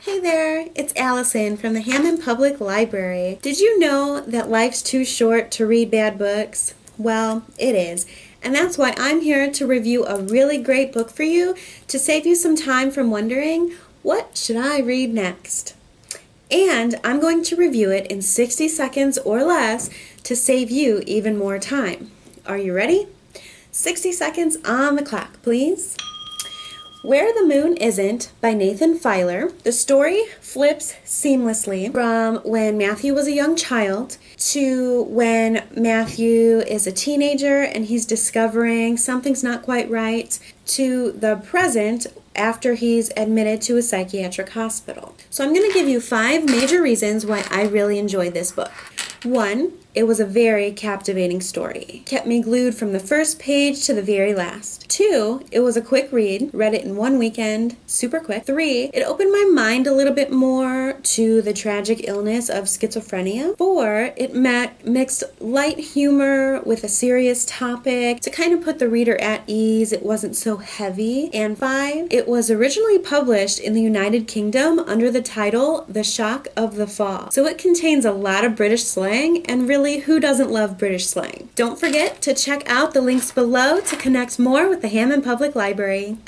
Hey there, it's Allison from the Hammond Public Library. Did you know that life's too short to read bad books? Well, it is. And that's why I'm here to review a really great book for you to save you some time from wondering, what should I read next? And I'm going to review it in 60 seconds or less to save you even more time. Are you ready? 60 seconds on the clock, please. Where the Moon Isn't by Nathan Filer. The story flips seamlessly from when Matthew was a young child to when Matthew is a teenager and he's discovering something's not quite right to the present after he's admitted to a psychiatric hospital. So I'm going to give you five major reasons why I really enjoyed this book. One, it was a very captivating story. Kept me glued from the first page to the very last. Two, it was a quick read. Read it in one weekend, super quick. Three, it opened my mind a little bit more to the tragic illness of schizophrenia. Four, it met, mixed light humor with a serious topic to kind of put the reader at ease. It wasn't so heavy. And five, it was originally published in the United Kingdom under the title The Shock of the Fall. So it contains a lot of British slang and really who doesn't love British slang? Don't forget to check out the links below to connect more with the Hammond Public Library.